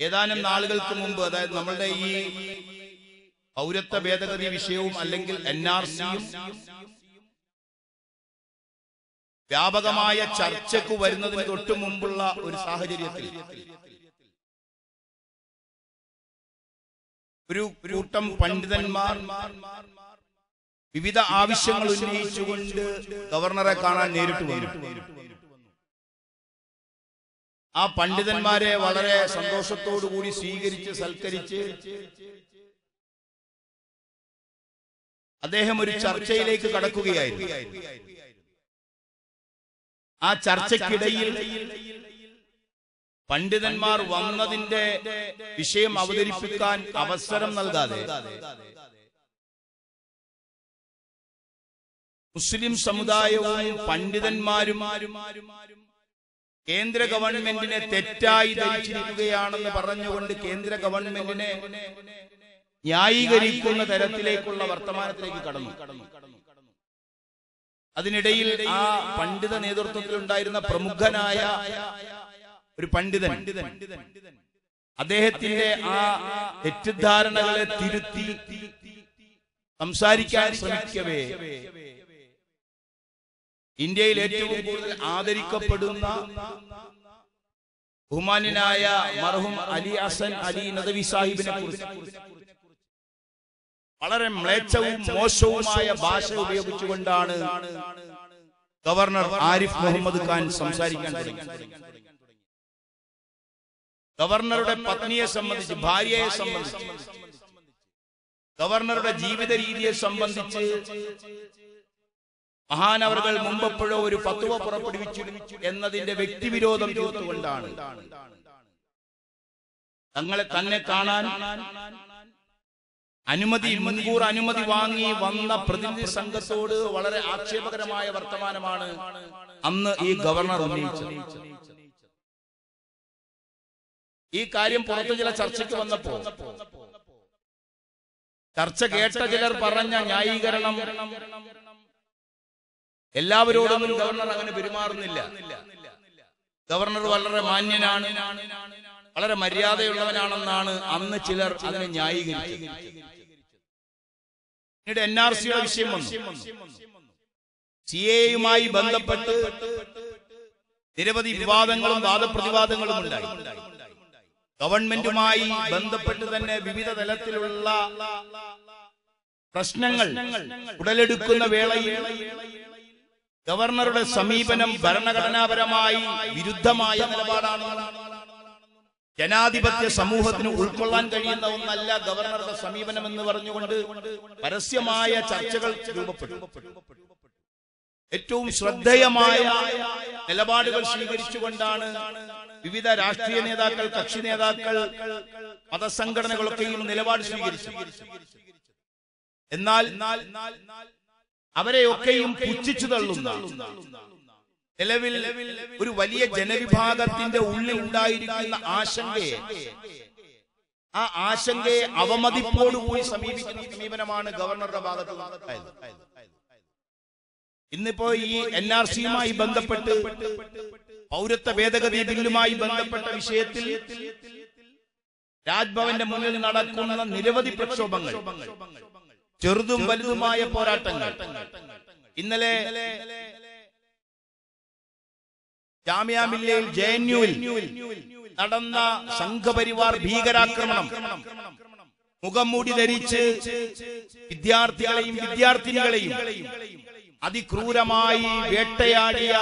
ഏതാനും നാളുകൾക്ക് മുമ്പ് അതായത് നമ്മളുടെ ഈ പൗരത്വ ഭേദഗതി വിഷയവും അല്ലെങ്കിൽ എൻ ആർ വ്യാപകമായ ചർച്ചയ്ക്ക് വരുന്നതിന് തൊട്ടു മുമ്പുള്ള ഒരു സാഹചര്യത്തിൽ ഒരു കൂട്ടം പണ്ഡിതന്മാർ വിവിധ ആവശ്യങ്ങൾ ഉന്നയിച്ചുകൊണ്ട് ഗവർണറെ കാണാൻ നേരിട്ട് വന്നു. ആ പണ്ഡിതന്മാരെ വളരെ സന്തോഷത്തോടു കൂടി സ്വീകരിച്ച് സൽക്കരിച്ച് അദ്ദേഹം ഒരു ചർച്ചയിലേക്ക് കടക്കുകയായിരുന്നു. ആ ചർച്ചയ്ക്കിടയിൽ പണ്ഡിതന്മാർ വന്നതിന്റെ വിഷയം അവതരിപ്പിക്കാൻ അവസരം നൽകാതെ മുസ്ലിം സമുദായവും പണ്ഡിതന്മാരും കേന്ദ്ര ഗവൺമെന്റിനെ തെറ്റായി ധരിച്ചിരിക്കുകയാണെന്ന് പറഞ്ഞുകൊണ്ട് കേന്ദ്ര ഗവൺമെന്റിനെ ന്യായീകരിക്കുന്ന തരത്തിലേക്കുള്ള വർത്തമാനത്തിലേക്ക് കടന്നു. അതിനിടയിൽ ആ പണ്ഡിത നേതൃത്വത്തിൽ ഉണ്ടായിരുന്ന പ്രമുഖനായ ഒരു പണ്ഡിതൻ അദ്ദേഹത്തിന്റെ ആ തെറ്റിദ്ധാരണകളെ തിരുത്തി സംസാരിക്കാൻ ശ്രമിക്കവേ. ഇന്ത്യയിൽ ഏറ്റവും കൂടുതൽ ആദരിക്കപ്പെടുന്ന ബഹുമാന്യനായ മർഹും അലി ഹസൻ അലി നദവി സാഹിബിനെ കുറിച്ച്. വളരെ മ്ലേച്ഛവും മോശവുമായ ഭാഷ ഉപയോഗിച്ചുകൊണ്ടാണ് ഗവർണർ ആരിഫ് മുഹമ്മദ് ഖാൻ സംസാരിക്കാൻ ഗവർണറുടെ പത്നിയെ സംബന്ധിച്ച് ഭാര്യയെ സംബന്ധിച്ച് ഗവർണറുടെ ജീവിത രീതിയെ സംബന്ധിച്ച് മഹാനവറുകൾ മുമ്പെപ്പോഴോ ഒരു ഫത്വ പുറപ്പെടുവിച്ചു എന്നതിന്റെ വ്യക്തിവിരോധം തീർത്തുകൊണ്ടാണ്. തങ്ങളെ തന്നെ കാണാൻ അനുമതി മുൻകൂർ അനുമതി വാങ്ങി വന്ന പ്രതിനിധി സംഘത്തോട് വളരെ ആക്ഷേപകരമായ വർത്തമാനമാണ് അന്ന് ഈ ഗവർണർ ഉന്നയിച്ചത്. ഈ കാര്യം പുറത്തു ചില ചർച്ചയ്ക്ക് വന്നപ്പോ ചർച്ച കേട്ട ചിലർ പറഞ്ഞ ന്യായീകരണം എല്ലാവരോടൊന്നും ഗവർണർ അങ്ങനെ പെരുമാറുന്നില്ല. ഗവർണർ വളരെ മാന്യനാണ്. വളരെ മര്യാദയുള്ളവനാണെന്നാണ് അന്ന് ചിലർ അതിനെ ന്യായീകരിച്ചത്. പിന്നീട് എൻ ആർ സിയുടെ വിഷയം വന്നു. സി എയുമായി ബന്ധപ്പെട്ട് നിരവധി വിവാദങ്ങളും വാദപ്രതിവാദങ്ങളും ഉണ്ടായി. ഗവൺമെന്റുമായി ബന്ധപ്പെട്ട് തന്നെ വിവിധ തലത്തിലുള്ള പ്രശ്നങ്ങൾ ഉടലെടുക്കുന്ന വേളയിൽ ഗവർണറുടെ സമീപനം ഭരണഘടനാപരമായി വിരുദ്ധമായ നിലപാടാണ്. ജനാധിപത്യ സമൂഹത്തിന് ഉൾക്കൊള്ളാൻ കഴിയുന്ന ഒന്നല്ല ഗവർണറുടെ സമീപനം എന്ന് പറഞ്ഞുകൊണ്ട് പരസ്യമായ ചർച്ചകൾ രൂപപ്പെട്ടു. ഏറ്റവും ശ്രദ്ധേയമായ നിലപാടുകൾ സ്വീകരിച്ചുകൊണ്ടാണ് വിവിധ രാഷ്ട്രീയ നേതാക്കൾ കക്ഷി നേതാക്കൾ മതസംഘടനകളൊക്കെയും നിലപാട് സ്വീകരിച്ചു എന്നാൽ അവരെയൊക്കെയും പുച്ഛിച്ചു തള്ളുന്ന നിലവിൽ ഒരു വലിയ ജനവിഭാഗത്തിന്റെ ഉള്ളിൽ ഉണ്ടായിരിക്കുന്ന ആശങ്കയെ ആ ആശങ്കയെ അവമതിപ്പോടുകൂടി സമീപിക്കുന്ന സമീപനമാണ് ഗവർണറുടെ ഭാഗത്ത് ഇന്നിപ്പോ ഈ എൻ ആർ സിയുമായി ബന്ധപ്പെട്ട് പൗരത്വ ഭേദഗതി ബില്ലുമായി ബന്ധപ്പെട്ട വിഷയത്തിൽ രാജ്ഭവന്റെ മുന്നിൽ നടക്കുന്ന നിരവധി പ്രക്ഷോഭങ്ങൾ. ചെറുതും വലുതുമായ പോരാട്ടങ്ങൾ. ഇന്നലെ ജാമ്യ മില്ലയിൽ ജെ എൻ യുവിൽ നടന്ന സംഘപരിവാർ ഭീകരാക്രമണം. മുഖം മൂടി ധരിച്ച് വിദ്യാർത്ഥികളെയും വിദ്യാർത്ഥിനികളെയും അതിക്രൂരമായി വേട്ടയാടിയ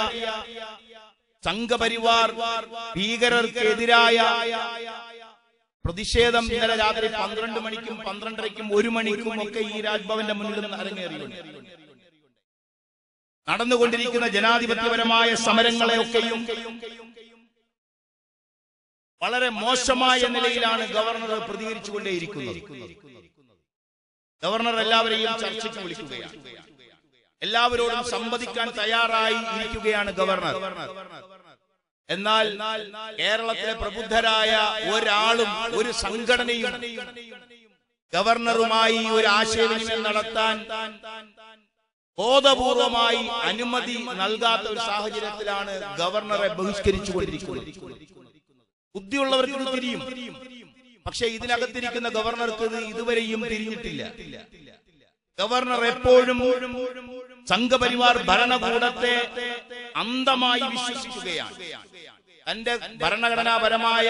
സംഘപരിവാർ ഭീകരർക്കെതിരായ പ്രതിഷേധം ഇന്നലെ രാത്രി പന്ത്രണ്ട് മണിക്കും പന്ത്രണ്ടരയ്ക്കും ഒരു മണിക്കും ഒക്കെ ഈ രാജ്ഭവന്റെ മുന്നിൽ നിന്ന് അരങ്ങേറിയുണ്ട് നടന്നുകൊണ്ടിരിക്കുന്ന ജനാധിപത്യപരമായ സമരങ്ങളെയൊക്കെയും വളരെ മോശമായ നിലയിലാണ് ഗവർണർ പ്രതികരിച്ചുകൊണ്ടേയിരിക്കുന്നത്. ഗവർണർ എല്ലാവരെയും ചർച്ചയ്ക്ക് വിളിക്കുകയാണ്. എല്ലാവരോടും സംവദിക്കാൻ തയ്യാറായി ഇരിക്കുകയാണ് ഗവർണർ. എന്നാൽ കേരളത്തിലെ പ്രബുദ്ധരായ ഒരാളും ഒരു സംഘടനയും ഗവർണറുമായി ഒരു ആശയവിനിമയം നടത്താൻ ബോധപൂർവമായി അനുമതി നൽകാത്ത ഒരു സാഹചര്യത്തിലാണ് ഗവർണറെ ബഹിഷ്കരിച്ചുകൊണ്ടിരിക്കുന്നത്. ബുദ്ധിയുള്ളവർക്ക് ഇത് തിരിയും. പക്ഷെ ഇതിനകത്തിരിക്കുന്ന ഗവർണർക്ക് ഇതുവരെയും തിരിഞ്ഞിട്ടില്ല. ഗവർണർ എപ്പോഴും സംഘപരിവാർ ഭരണകൂടത്തെ അന്ധമായി വിശ്വസിക്കുകയാണ്. തന്റെ ഭരണഘടനാപരമായ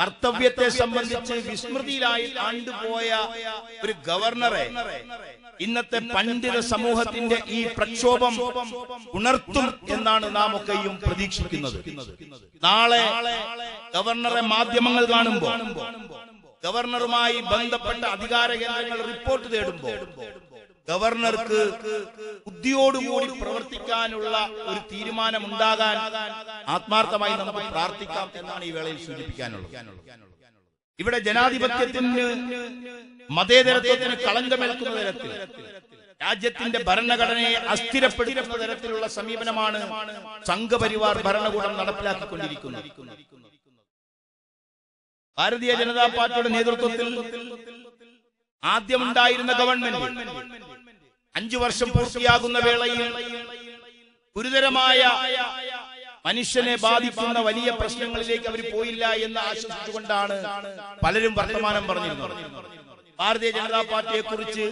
കർത്തവ്യത്തെ സംബന്ധിച്ച് വിസ്മൃതിയിലായി ആണ്ടുപോയ ഒരു ഗവർണറെ ഇന്നത്തെ പണ്ഡിത സമൂഹത്തിന്റെ ഈ പ്രക്ഷോഭം ഉണർത്തും എന്നാണ് നാം ഒക്കെയും പ്രതീക്ഷിക്കുന്നത്. നാളെ ഗവർണറെ മാധ്യമങ്ങൾ കാണുമ്പോൾ ഗവർണറുമായി ബന്ധപ്പെട്ട അധികാര കേന്ദ്രങ്ങൾ റിപ്പോർട്ട് തേടുമ്പോൾ ഗവർണർക്ക് ബുദ്ധിയോടുകൂടി പ്രവർത്തിക്കാനുള്ള ഒരു തീരുമാനമുണ്ടാകാൻ ആത്മാർത്ഥമായി നമുക്ക് പ്രാർത്ഥിക്കാം എന്നാണ് ഈ വേളയിൽ സൂചിപ്പിക്കാനുള്ളത്. ഇവിടെ ജനാധിപത്യത്തിന് മതേതരത്വത്തിന് കളങ്കമേൽക്കുന്ന തരത്തിൽ രാജ്യത്തിന്റെ ഭരണഘടനയെ അസ്ഥിരപ്പെടുത്തുന്ന തരത്തിലുള്ള സമീപനമാണ് സംഘപരിവാർ ഭരണകൂടം നടപ്പിലാക്കിക്കൊണ്ടിരിക്കുന്നത്. ഭാരതീയ ജനതാ പാർട്ടിയുടെ നേതൃത്വത്തിൽ ആദ്യമുണ്ടായിരുന്ന ഗവൺമെന്റ് അഞ്ചു വർഷം പൂർത്തിയാകുന്ന വേളയിൽ ഗുരുതരമായ മനുഷ്യനെ ബാധിക്കുന്ന വലിയ പ്രശ്നങ്ങളിലേക്ക് അവർ പോയില്ല എന്ന് ആശ്വസിച്ചുകൊണ്ടാണ് പലരും വർത്തമാനം പറഞ്ഞിരുന്നത്. ഭാരതീയ ജനതാ പാർട്ടിയെ കുറിച്ച്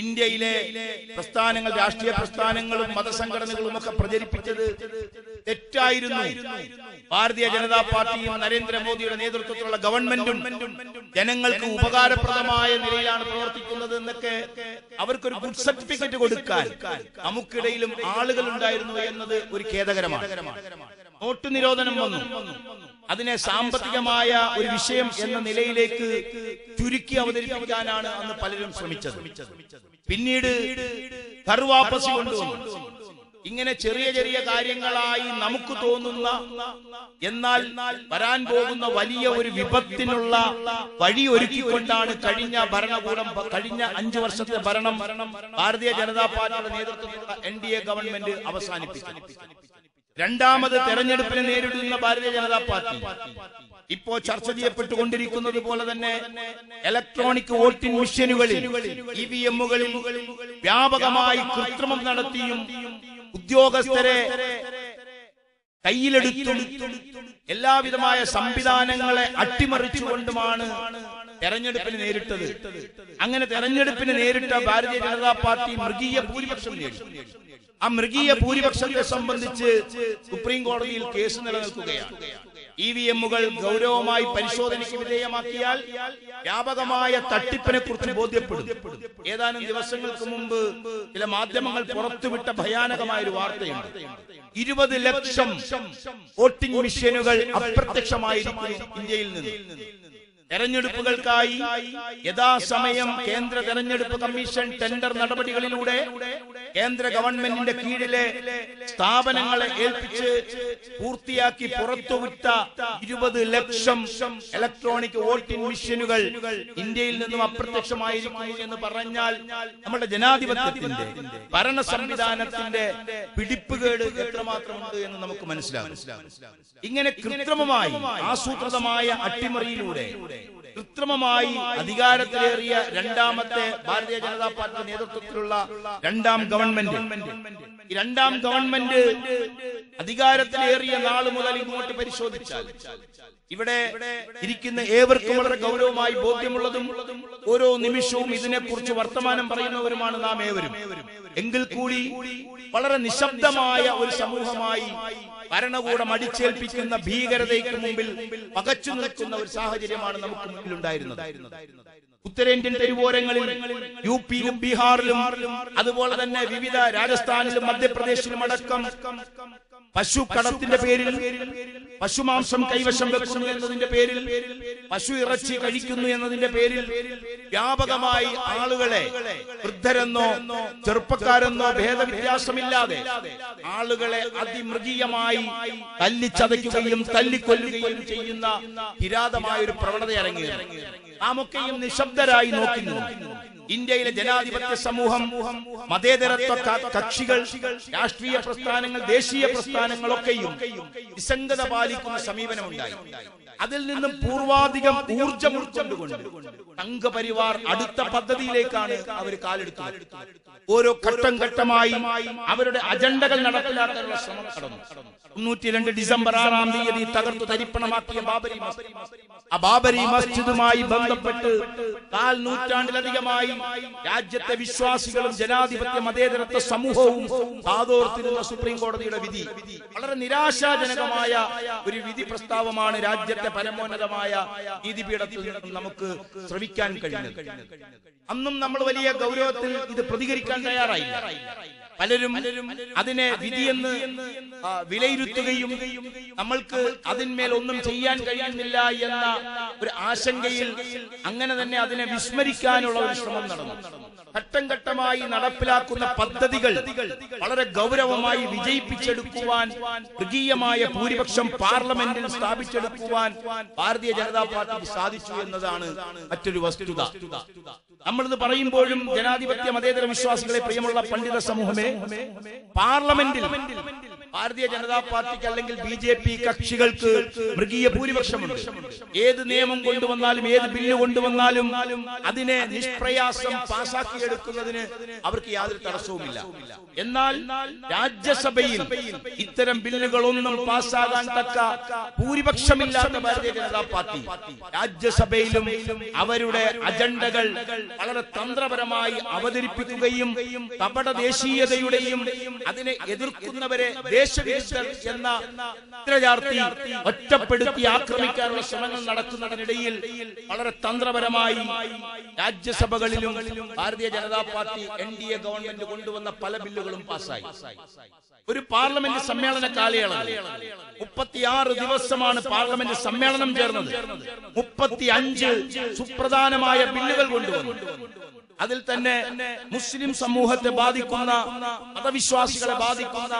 ഇന്ത്യയിലെ പ്രസ്ഥാനങ്ങൾ രാഷ്ട്രീയ പ്രസ്ഥാനങ്ങളും മതസംഘടനകളും ഒക്കെ പ്രചരിപ്പിച്ചത് തെറ്റായിരുന്നു. ഭാരതീയ ജനതാ പാർട്ടിയും നരേന്ദ്രമോദിയുടെ നേതൃത്വത്തിലുള്ള ഗവൺമെന്റും ജനങ്ങൾക്ക് ഉപകാരപ്രദമായ നിലയിലാണ് പ്രവർത്തിക്കുന്നത് എന്നൊക്കെ അവർക്കൊരു ഗുഡ് സർട്ടിഫിക്കറ്റ് കൊടുക്കാൻ നമുക്കിടയിലും ആളുകൾ ഉണ്ടായിരുന്നു എന്നത് ഒരു ഖേദകരമാണ്. നോട്ട് നിരോധനം വന്നു. അതിനെ സാമ്പത്തികമായ ഒരു വിഷയം എന്ന നിലയിലേക്ക് ചുരുക്കി അവതരിപ്പിക്കാനാണ് അന്ന് പലരും ശ്രമിച്ചത്. പിന്നീട് കറുവാപ്പസി കൊണ്ടുവന്നു. ഇങ്ങനെ ചെറിയ ചെറിയ കാര്യങ്ങളായി നമുക്ക് തോന്നുന്ന എന്നാൽ വരാൻ പോകുന്ന വലിയ ഒരു വിപത്തിനുള്ള വഴി ഒരുക്കിക്കൊണ്ടാണ് കഴിഞ്ഞ ഭരണകൂടം കഴിഞ്ഞ അഞ്ചു വർഷത്തെ ഭരണം ഭാരതീയ ജനതാ പാർട്ടിയുടെ നേതൃത്വത്തിലുള്ള എൻ ഡി എ ഗവൺമെന്റ് അവസാനിപ്പിച്ചു. രണ്ടാമത് തെരഞ്ഞെടുപ്പിനെ നേരിടുന്ന ഭാരതീയ ജനതാ പാർട്ടി. ഇപ്പോ ചർച്ച ചെയ്യപ്പെട്ടുകൊണ്ടിരിക്കുന്നത് പോലെ തന്നെ ഇലക്ട്രോണിക് വോട്ടിംഗ് മെഷീനുകളിൽ ഇ വി എമ്മുകളിൽ വ്യാപകമായി കൃത്രിമം നടത്തിയും ഉദ്യോഗസ്ഥരെ കയ്യിലെടുത്തും എല്ലാവിധമായ സംവിധാനങ്ങളെ അട്ടിമറിച്ചുകൊണ്ടുമാണ് തെരഞ്ഞെടുപ്പിന് നേരിട്ടത്. അങ്ങനെ തെരഞ്ഞെടുപ്പിന് നേരിട്ട ഭാരതീയ ജനതാ പാർട്ടി മൃഗീയ ഭൂരിപക്ഷം നേടി. ആ മൃഗീയ ഭൂരിപക്ഷത്തെ സംബന്ധിച്ച് സുപ്രീം കോടതിയിൽ കേസ് നിലനിൽക്കുകയാണ്. ഇ വി എമ്മുകൾ ഗൗരവമായി പരിശോധനയ്ക്ക് വിധേയമാക്കിയാൽ വ്യാപകമായ തട്ടിപ്പിനെ കുറിച്ച് ബോധ്യപ്പെടും. ഏതാനും ദിവസങ്ങൾക്ക് മുമ്പ് ചില മാധ്യമങ്ങൾ പുറത്തുവിട്ട ഭയാനകമായ ഒരു വാർത്തയുണ്ട്. ഇരുപത് ലക്ഷം വോട്ടിംഗ് മെഷീനുകൾ അപ്രത്യക്ഷമായിരിക്കും ഇന്ത്യയിൽ നിന്ന്. തെരഞ്ഞെടുപ്പുകൾക്കായി യഥാസമയം കേന്ദ്ര തെരഞ്ഞെടുപ്പ് കമ്മീഷൻ ടെൻഡർ നടപടികളിലൂടെ കേന്ദ്ര ഗവൺമെന്റിന്റെ കീഴിലെ സ്ഥാപനങ്ങളെ ഏൽപ്പിച്ച് പൂർത്തിയാക്കി പുറത്തുവിട്ട ഇരുപത് ലക്ഷം ഇലക്ട്രോണിക് വോട്ടിംഗ് മെഷീനുകൾ ഇന്ത്യയിൽ നിന്നും അപ്രത്യക്ഷമായിരിക്കുന്നു എന്ന് പറഞ്ഞാൽ നമ്മുടെ ജനാധിപത്യത്തിന്റെ ഭരണ സംവിധാനത്തിന്റെ പിടിപ്പുകേട് എത്രമാത്രമുണ്ട് എന്ന് നമുക്ക് മനസ്സിലാകും. ഇങ്ങനെ കൃത്രിമമായി ആസൂത്രിതമായ അട്ടിമറിയിലൂടെ കൃത്രിമമായി അധികാരത്തിലേറിയ രണ്ടാമത്തെ ഭാരതീയ ജനതാ പാർട്ടി നേതൃത്വത്തിലുള്ള രണ്ടാം ഗവൺമെന്റ്. രണ്ടാം ഗവൺമെന്റ് അധികാരത്തിലേറിയ നാൾ മുതൽ ഇങ്ങോട്ട് പരിശോധിച്ചാൽ ഇവിടെ ഇരിക്കുന്ന ഏവർക്കും വളരെ ഗൗരവമായി ബോധ്യമുള്ളതും ഓരോ നിമിഷവും ഇതിനെക്കുറിച്ച് വർത്തമാനം പറയുന്നവരുമാണ് നാം ഏവരും. എങ്കിൽ കൂടി വളരെ നിശബ്ദമായ ഒരു സമൂഹമായി ഭരണകൂടം അടിച്ചേൽപ്പിക്കുന്ന ഭീകരതയ്ക്ക് മുമ്പിൽ പകച്ചു നിൽക്കുന്ന ഒരു സാഹചര്യമാണ് നമുക്ക് മുന്നിലുണ്ടായിരുന്നത് ഉത്തരേന്ത്യൻ തെരുവോരങ്ങളിൽ യു പിയിലും ബീഹാറിലും അതുപോലെ തന്നെ വിവിധ രാജസ്ഥാനിലും മധ്യപ്രദേശിലും അടക്കം പശു കടത്തിന്റെ പേരിൽ പശുമാംസം കൈവശം വെക്കുന്നു എന്നതിന്റെ പേരിൽ പശു ഇറച്ചി കഴിക്കുന്നു എന്നതിന്റെ പേരിൽ വ്യാപകമായി ആളുകളെ വൃദ്ധരെന്നോ ചെറുപ്പക്കാരെന്നോ ഭേദവ്യത്യാസമില്ലാതെ ആളുകളെ അതിമൃഗീയമായി തല്ലിച്ചതയ്ക്കുകയും തല്ലിക്കൊല്ലുകയും ചെയ്യുന്ന കിരാതമായ ഒരു പ്രവണത ഇറങ്ങി നാമൊക്കെയും നിശബ്ദരായി നോക്കുന്നു. ഇന്ത്യയിലെ ജനാധിപത്യ സമൂഹം മതേതരത്വ കക്ഷികൾ രാഷ്ട്രീയ പ്രസ്ഥാനങ്ങൾ ദേശീയ പ്രസ്ഥാനങ്ങളൊക്കെയും നിസ്സംഗത പാലിക്കുന്ന സമീപനമുണ്ടായി. അതിൽ നിന്നും പൂർവാധികം ഊർജം ഉൾക്കൊണ്ടുകൊണ്ട് സംഘപരിവാർ അടുത്ത പദ്ധതിയിലേക്കാണ് അവർ കാലെടുത്തു ഓരോ ഘട്ടം ഘട്ടമായി അവരുടെ അജണ്ടകൾ നടപ്പിലാക്കാനുള്ള ശ്രമം നടന്നു. രണ്ട് ഡിസംബർ ആറാം തീയതി തകർത്തു തരിപ്പണമാക്കിയ ബാബരി ആ ബാബരി മസ്ജിദുമായി ബന്ധപ്പെട്ട് കാൽ നൂറ്റാണ്ടിലധികമായി രാജ്യത്തെ വിശ്വാസികളും ജനാധിപത്യ മതേതരത്വ സമൂഹവും കാതോർത്തിരുന്ന സുപ്രീം കോടതിയുടെ വിധി. വളരെ നിരാശാജനകമായ ഒരു വിധി പ്രസ്താവമാണ് രാജ്യത്തെ പരമോന്നതമായ നീതിപീഠത്തിൽ നിന്നും നമുക്ക് ശ്രമിക്കാൻ കഴിഞ്ഞത് അന്നും നമ്മൾ വലിയ ഗൗരവത്തിൽ ഇത് പ്രതികരിക്കാൻ തയ്യാറായില്ല. പലരും അതിനെ വിധിയെന്ന് വിലയിരുത്തുകയും നമ്മൾക്ക് അതിന്മേൽ ഒന്നും ചെയ്യാൻ കഴിയുന്നില്ല എന്ന ഒരു ആശങ്കയിൽ അങ്ങനെ തന്നെ അതിനെ വിസ്മരിക്കാനുള്ള ഒരു ശ്രമം നടന്നു. ഘട്ടം ഘട്ടമായി നടപ്പിലാക്കുന്ന പദ്ധതികൾ വളരെ ഗൗരവമായി വിജയിപ്പിച്ചെടുക്കുവാൻ മൃഗീയമായ ഭൂരിപക്ഷം പാർലമെന്റിൽ സ്ഥാപിച്ചെടുക്കുവാൻ ഭാരതീയ ജനതാ പാർട്ടിക്ക് സാധിച്ചു എന്നതാണ് മറ്റൊരു വസ്തുത. നമ്മളിത് പറയുമ്പോഴും ജനാധിപത്യ മതേതര വിശ്വാസികളെ പ്രിയമുള്ള പണ്ഡിത സമൂഹമേ പാർലമെന്റിൽ ഭാരതീയ ജനതാ പാർട്ടിക്ക് അല്ലെങ്കിൽ ബി ജെ പി കക്ഷികൾക്ക് മൃഗീയ ഭൂരിപക്ഷമുണ്ട്. ഏത് നിയമം കൊണ്ടുവന്നാലും ഏത് ബില്ല് കൊണ്ടുവന്നാലും അതിനെ നിഷ്പ്രയാസം പാസാക്കി എടുക്കുന്നതിന് അവർക്ക് യാതൊരു തടസ്സവുമില്ല. എന്നാൽ രാജ്യസഭയിൽ ഇത്തരം ബില്ലുകളൊന്നും പാസ്സാകാൻ തക്ക ഭൂരിപക്ഷമില്ലാത്ത ഭാരതീയ ജനതാ പാർട്ടി. രാജ്യസഭയിലും അവരുടെ അജണ്ടകൾ വളരെ തന്ത്രപരമായി അവതരിപ്പിക്കുകയും കപട ദേശീയതയുടെയും അതിനെ എതിർക്കുന്നവരെ എന്ന ഒറ്റപ്പെടുത്തി ആക്രമിക്കാനുള്ള ശ്രമങ്ങൾ നടക്കുന്നതിനിടയിൽ വളരെ തന്ത്രപരമായി രാജ്യസഭകളിലും Bharatiya Janata Party N D A government കൊണ്ടുവന്ന പല ബില്ലുകളും പാസ്സായി. ഒരു പാർലമെന്റ് സമ്മേളന കാലയളവ് മുപ്പത്തിയാറ് ദിവസമാണ് പാർലമെന്റ് സമ്മേളനം ചേർന്നത്. മുപ്പത്തി അഞ്ച് സുപ്രധാനമായ ബില്ലുകൾ കൊണ്ടുവന്നു. അതിൽ തന്നെ മുസ്ലിം സമൂഹത്തെ ബാധിക്കുന്ന മതവിശ്വാസികളെ ബാധിക്കുന്ന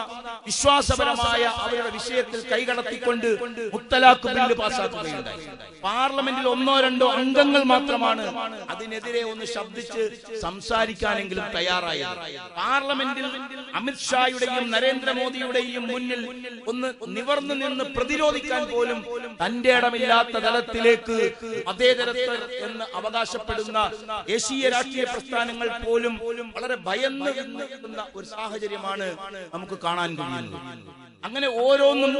വിശ്വാസപരമായ അവരുടെ വിഷയത്തിൽ കൈകടത്തിക്കൊണ്ട് മുത്തലാഖ് ബില്ല് പാസ്സാക്കുകയുണ്ടായി പാർലമെന്റിൽ ഒന്നോ രണ്ടോ അംഗങ്ങൾ മാത്രമാണ് അതിനെതിരെ ഒന്ന് ശബ്ദിച്ച് സംസാരിക്കാനെങ്കിലും തയ്യാറായത്. പാർലമെന്റിൽ അമിത്ഷായുടെയും നരേന്ദ്രമോദിയുടെയും മുന്നിൽ ഒന്ന് നിവർന്നു നിന്ന് പ്രതിരോധിക്കാൻ പോലും തന്റെ ഇടമില്ലാത്ത തലത്തിലേക്ക് മതേതരത്വം എന്ന് അവകാശപ്പെടുന്ന ദേശീയ രാഷ്ട്രീയ പ്രസ്ഥാനങ്ങൾ പോലും വളരെ ഭയന്ന് ഒരു സാഹചര്യമാണ് നമുക്ക് കാണാൻ കഴിയുന്നത്. അങ്ങനെ ഓരോന്നും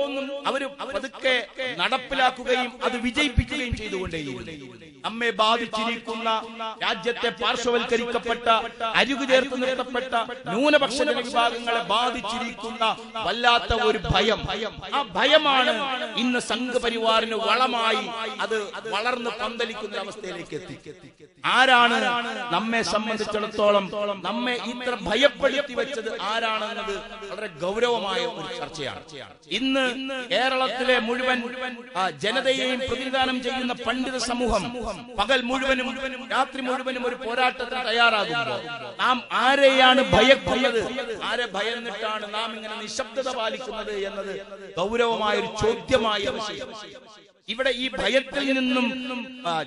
അവർ പതുക്കെ നടപ്പിലാക്കുകയും അത് വിജയിപ്പിക്കുകയും ചെയ്തുകൊണ്ടേയിരുന്നു. നമ്മെ ബാധിച്ചിരിക്കുന്ന രാജ്യത്തെ പാർശ്വവൽക്കരിക്കപ്പെട്ട അരികു ചേർത്ത് നിർത്തപ്പെട്ട ന്യൂനപക്ഷ വിഭാഗങ്ങളെ ബാധിച്ചിരിക്കുന്ന വല്ലാത്ത ഒരു ഭയം. ആ ഭയമാണ് ഇന്ന് സംഘപരിവാറിന് വളമായി അത് വളർന്ന് പന്തലിക്കുന്ന അവസ്ഥയിലേക്ക് എത്തി. ആരാണ് നമ്മെ സംബന്ധിച്ചിടത്തോളം നമ്മെ ഇത്ര ഭയപ്പെടുത്തി വെച്ചത് ആരാണെന്നത് വളരെ ഗൗരവമായ ഒരു ചർച്ചയാണ്. ഇന്ന് കേരളത്തിലെ മുഴുവൻ ജനതയെയും പ്രതിനിധാനം ചെയ്യുന്ന പണ്ഡിത സമൂഹം പകൽ മുഴുവനും രാത്രി മുഴുവനും ഒരു പോരാട്ടത്തിന് തയ്യാറാകുമ്പോൾ നാം ആരെയാണ് ഭയക്കുന്നത്? ആരെ ഭയന്നിട്ടാണ് നാം ഇങ്ങനെ നിശബ്ദത പാലിക്കുന്നത് എന്നത് ഗൗരവമായ ഒരു ചോദ്യമായ വിഷയം. ഇവിടെ ഈ ഭയത്തിൽ നിന്നും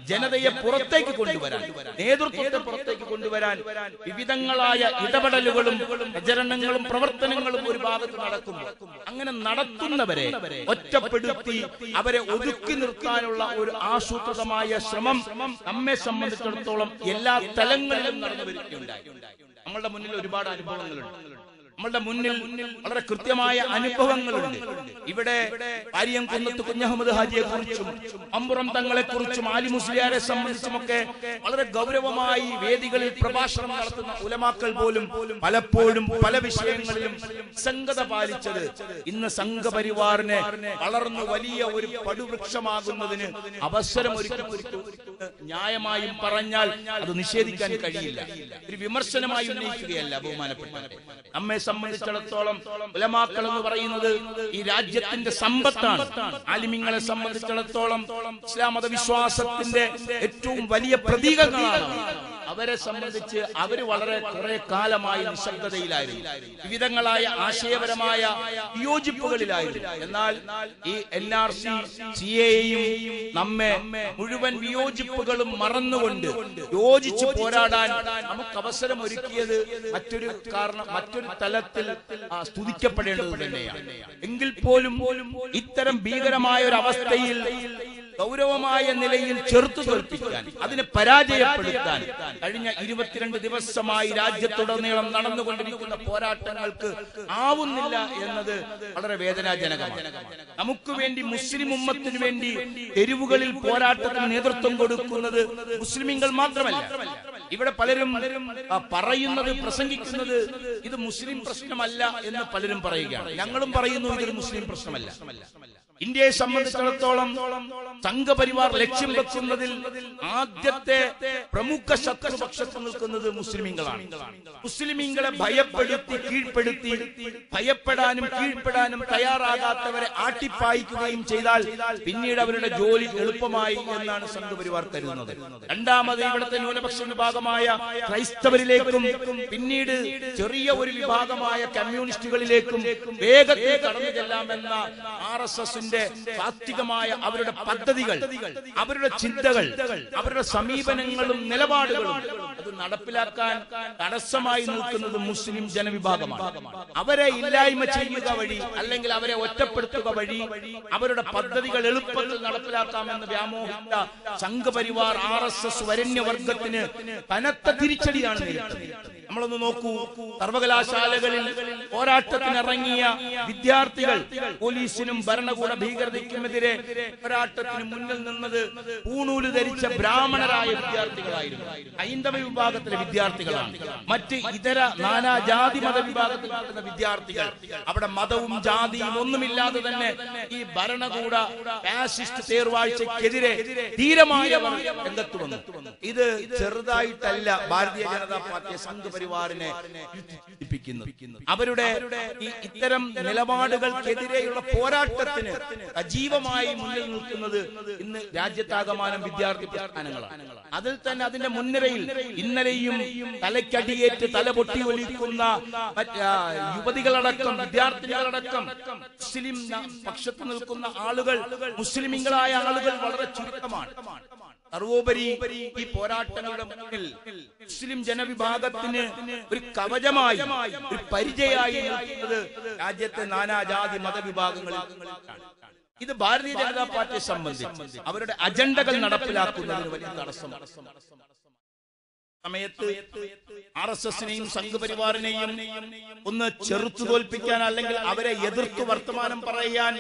ജനതയെ പുറത്തേക്ക് കൊണ്ടുവരാൻ നേതൃത്വത്തെ പുറത്തേക്ക് കൊണ്ടുവരാൻ വിവിധങ്ങളായ ഇടപെടലുകളും പ്രചരണങ്ങളും പ്രവർത്തനങ്ങളും ഒരു ഭാഗത്ത് നടക്കുമ്പോൾ അങ്ങനെ നടത്തുന്നവരെ ഒറ്റപ്പെടുത്തി അവരെ ഒതുക്കി നിർത്താനുള്ള ഒരു ആസൂത്രിതമായ ശ്രമം നമ്മെ സംബന്ധിച്ചിടത്തോളം എല്ലാ തലങ്ങളിലും നടന്നു വരികയുണ്ടായി നമ്മളുടെ മുന്നിൽ ഒരുപാട് അനുഭവങ്ങളുണ്ട്. നമ്മളുടെ മുന്നിൽ വളരെ കൃത്യമായ അനുഭവങ്ങളുണ്ട്. ഇവിടെ ആര്യം കുന്നത്ത് കുഞ്ഞഹമ്മദ് ഹാജിയെ കുറിച്ചും അമ്പുറം തങ്ങളെ കുറിച്ചും ആലി മുസ്ലിയാരെ സംബന്ധിച്ചുമൊക്കെ വളരെ ഗൗരവമായി വേദികളിൽ പ്രഭാഷണം നടത്തുന്ന ഉലമാക്കൾ പോലും പലപ്പോഴും പല വിഷയങ്ങളിലും സംഗത പാലിച്ചത്. ഇന്ന് സംഘപരിവാറിനെ വളർന്നു വലിയ ഒരു പടുവൃക്ഷമാകുന്നതിന് അവസരം ഒരുക്കി. ന്യായമായും പറഞ്ഞാൽ അത് നിഷേധിക്കാൻ കഴിയില്ല. ഒരു വിമർശനമായി ഉന്നയിക്കുകയല്ല ബഹുമാനപ്പെട്ട നമ്മെ സംബന്ധിച്ചിടത്തോളം ഉലമാക്കൾ എന്ന് പറയുന്നത് ഈ രാജ്യത്തിന്റെ സമ്പത്താണ്. ആലിമിങ്ങളെ സംബന്ധിച്ചിടത്തോളം ഇസ്ലാം മതവിശ്വാസത്തിന്റെ ഏറ്റവും വലിയ പ്രതീകങ്ങളാണ്. അവരെ സംബന്ധിച്ച് അവർ വളരെ കുറെ കാലമായി നിശബ്ദതയിലായിരുന്നു. വിവിധങ്ങളായ ആശയപരമായ വിയോജിപ്പുകളിലായിരുന്നു. എന്നാൽ ഈ എൻ ആർ സി സി എയും നമ്മെ മുഴുവൻ വിയോജിപ്പുകളും മറന്നുകൊണ്ട് യോജിച്ച് പോരാടാൻ നമുക്ക് അവസരം ഒരുക്കിയത് മറ്റൊരു കാരണം മറ്റൊരു തലത്തിൽ സ്തുതിക്കപ്പെടേണ്ടത് തന്നെയാണ്. എങ്കിൽ പോലും ഇത്തരം ഭീകരമായ ഒരു അവസ്ഥയിൽ ഗൗരവമായ നിലയിൽ ചെറുത്തു തോൽപ്പിക്കാൻ അതിനെ പരാജയപ്പെടുത്താൻ കഴിഞ്ഞ ഇരുപത്തിരണ്ട് ദിവസമായി രാജ്യത്തുടനീളം നടന്നുകൊണ്ടിരിക്കുന്ന പോരാട്ടങ്ങൾക്ക് ആവുന്നില്ല എന്നത് വളരെ വേദനാജനകമാണ്. നമുക്ക് വേണ്ടി മുസ്ലിം ഉമ്മത്തിന് വേണ്ടി തെരുവുകളിൽ പോരാട്ടത്തിന് നേതൃത്വം കൊടുക്കുന്നത് മുസ്ലിമീങ്ങൾ മാത്രമല്ല. ഇവിടെ പലരും പറയുന്നത് പ്രസംഗിക്കുന്നത് ഇത് മുസ്ലിം പ്രശ്നമല്ല എന്ന് പലരും പറയുകയാണ്. ഞങ്ങളും പറയുന്നു ഇതൊരു മുസ്ലിം പ്രശ്നമല്ല. ഇന്ത്യയെ സംബന്ധിച്ചിടത്തോളം സംഘപരിവാർ ലക്ഷ്യം വെക്കുന്നതിൽ ആദ്യത്തെ പ്രമുഖ ശത്രുപക്ഷത്ത് നിൽക്കുന്നത് മുസ്ലിമീങ്ങളാണ്. മുസ്ലിമീങ്ങളെ ഭയപ്പെടുത്തി കീഴ്പ്പെടുത്തി ഭയപ്പെടാനും കീഴ്പ്പെടാനും തയ്യാറാകാത്തവരെ ആട്ടിപ്പായിക്കുകയും ചെയ്താൽ പിന്നീട് അവരുടെ ജോലി എളുപ്പമായി എന്നാണ് സംഘപരിവാർ കരുതുന്നത്. രണ്ടാമത് ഇവിടുത്തെ ന്യൂനപക്ഷ വിഭാഗമായ ക്രൈസ്തവരിലേക്കും പിന്നീട് ചെറിയ ഒരു വിഭാഗമായ കമ്മ്യൂണിസ്റ്റുകളിലേക്കും വേഗത്തിൽ കടന്നു ചെല്ലാമെന്ന ആർ എസ് എസിന്റെ സാത്വികമായ അവരുടെ പദ്ധതികൾ അവരുടെ ചിന്തകൾ അവരുടെ സമീപനങ്ങളും നിലപാടുകളും അത് നടപ്പിലാക്കാൻ തടസ്സമായി നിൽക്കുന്നത് മുസ്ലിം ജനവിഭാഗമാണ്. അവരെ ഇല്ലായ്മ ചെയ്യുക വഴി അല്ലെങ്കിൽ അവരെ ഒറ്റപ്പെടുത്തുക വഴി അവരുടെ പദ്ധതികൾ എളുപ്പത്തിൽ നടപ്പിലാക്കാമെന്ന് വ്യാമോഹിച്ച സംഘപരിവാർ ആർ എസ് എസ് വരണ്യവർഗത്തിന് കനത്ത തിരിച്ചടിയാണ് നേരിട്ടത്. നമ്മളൊന്ന് നോക്കൂ. സർവകലാശാലകളിൽ പോരാട്ടത്തിനിറങ്ങിയ വിദ്യാർത്ഥികൾ പോലീസിനും ഭരണകൂട ഭീകരതയ്ക്കുമെതിരെ പോരാട്ടത്തിന് മുന്നിൽ നിന്നത് പൂണൂൽ ധരിച്ച ബ്രാഹ്മണരായ വിദ്യാർത്ഥികളായിരുന്നു. ഹൈന്ദവ വിഭാഗത്തിലെ വിദ്യാർത്ഥികളാണ്. മറ്റ് ഇതര നാനാജാതി മത വിഭാഗത്തിൽപ്പെടുന്ന വിദ്യാർത്ഥികൾ അവിടെ മതവും ജാതിയും ഒന്നുമില്ലാതെ തന്നെ ഈ ഭരണകൂട ഫാസിസ്റ്റ് തേർവാഴ്ചക്കെതിരെ ധീരമായ രംഗത്ത് വന്നു. ഇത് ചെറുതായിട്ടല്ല ഭാരതീയ ജനതാ പാർട്ടിയെ പാർട്ടി സംഘപരിവാറിനെ യുദ്ധി- അവരുടെ ഈ ഇത്തരം നിലപാടുകൾക്കെതിരെയുള്ള പോരാട്ടത്തിന് സജീവമായി മുന്നിൽ നിൽക്കുന്നത് ഇന്ന് രാജ്യത്താകമാനം വിദ്യാർത്ഥി പ്രസ്ഥാനങ്ങളാണ്. അതിൽ തന്നെ അതിന്റെ മുൻനിരയിൽ ഇന്നലെയും തലയ്ക്കടിയേറ്റ് തല പൊട്ടി ഒലിക്കുന്ന യുവതികളടക്കം വിദ്യാർത്ഥികളടക്കം മുസ്ലിം പക്ഷത്ത് നിൽക്കുന്ന ആളുകൾ മുസ്ലിമീങ്ങളായ ആളുകൾ വളരെ ചുരുക്കമാണ്. സർവോപരി ഈ പോരാട്ടങ്ങളുടെ മുന്നിൽ മുസ്ലിം ജനവിഭാഗത്തിന് ഒരു കവചമായി ഒരു പരിചയമായി നിൽക്കുന്നത് രാജ്യത്തെ നാനാജാതി മതവിഭാഗങ്ങളിൽ ഇത് ഭാരതീയ ജനതാ പാർട്ടിയെ സംബന്ധിച്ച് അവരുടെ അജണ്ടകൾ നടപ്പിലാക്കുന്നതിന് വലിയ തടസ്സം. സമയത്ത് ആർ എസ് എസിനെയും സംഘപരിവാറിനെയും ഒന്ന് ചെറുത്തു തോൽപ്പിക്കാൻ അല്ലെങ്കിൽ അവരെ എതിർത്ത് വർത്തമാനം പറയാൻ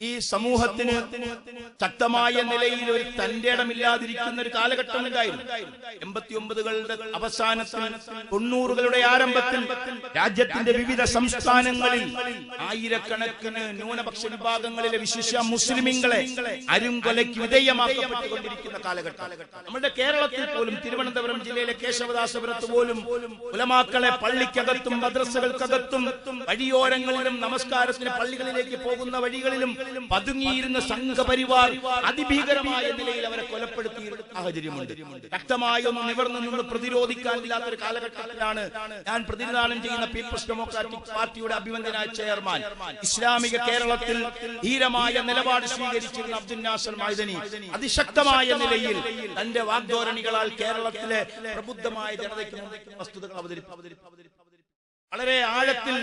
ഈ സമൂഹത്തിന് ശക്തമായ നിലയിൽ ഒരു തന്റെ ഇടമില്ലാതിരിക്കുന്ന ഒരു കാലഘട്ടം ഉണ്ടായിരുന്നു. എൺപത്തി ഒമ്പതുകളുടെ അവസാനത്തിൽ തൊണ്ണൂറുകളുടെ ആരംഭത്തിൽ രാജ്യത്തിന്റെ വിവിധ സംസ്ഥാനങ്ങളിൽ ആയിരക്കണക്കിന് ന്യൂനപക്ഷ വിഭാഗങ്ങളിലെ വിശിഷ്യ മുസ്ലിമിങ്ങളെ അരുംകൊലയ്ക്ക് വിധേയമാക്കപ്പെട്ടുകൊണ്ടിരിക്കുന്ന കാലഘട്ടം. നമ്മുടെ കേരളത്തിൽ പോലും തിരുവനന്തപുരം ജില്ലയിലെ കേശവദാസപുരത്ത് പോലും ഉലമാക്കളെ പള്ളിക്കകത്തും മദ്രസകൾക്കകത്തും വഴിയോരങ്ങളിലും നമസ്കാരത്തിന് പള്ളികളിലേക്ക് പോകുന്ന വഴികളിലും പതുങ്ങിയിരുന്ന സംഘപരിവാർ അതിഭീകരമായ നിലയിൽ അവരെ കൊലപ്പെടുത്തിയ സാഹചര്യമുണ്ട്. ശക്തമായി ഒന്ന് നിവർന്നു നിന്ന് പ്രതിരോധിക്കാനില്ലാത്തൊരു കാലഘട്ടത്തിലാണ് ഞാൻ പ്രതിനിധാനം ചെയ്യുന്ന പീപ്പിൾസ് ഡെമോക്രാറ്റിക് പാർട്ടിയുടെ അഭിനന്ദനായ ചെയർമാൻ. ഇസ്ലാമിക കേരളത്തിൽ ധീരമായ നിലപാട് സ്വീകരിച്ചിരുന്ന അബ്ദുൽ നാസർ മൈദനി അതിശക്തമായ നിലയിൽ തന്റെ വാഗ്ദോരണികളാൽ കേരളത്തിലെ പ്രബുദ്ധമായ ജനതയ്ക്ക് വസ്തുതകൾ അവതരിപ്പിച്ചു. വളരെ ആഴത്തിൽ